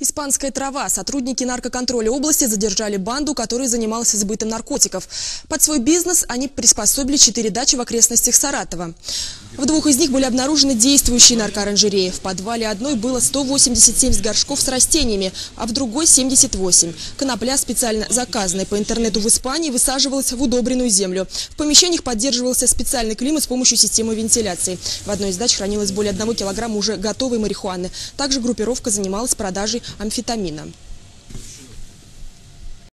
Испанская трава. Сотрудники наркоконтроля области задержали банду, которая занималась сбытом наркотиков. Под свой бизнес они приспособили четыре дачи в окрестностях Саратова. В двух из них были обнаружены действующие наркооранжереи. В подвале одной было 187 горшков с растениями, а в другой 78. Конопля, специально заказанная по интернету в Испании, высаживалась в удобренную землю. В помещениях поддерживался специальный климат с помощью системы вентиляции. В одной из дач хранилось более одного килограмма уже готовой марихуаны. Также группировка занималась продажей амфетамина.